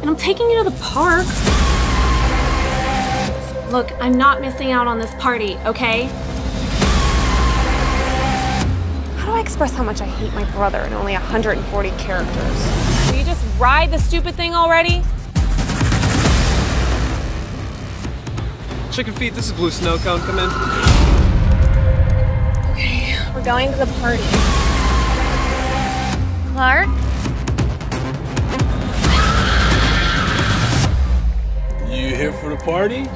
And I'm taking you to the park. Look, I'm not missing out on this party, okay? How do I express how much I hate my brother in only 140 characters? Will you just ride the stupid thing already? Chicken feet, this is Blue Snow Cone. Come in. Okay, we're going to the party. to party?